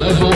Let's go.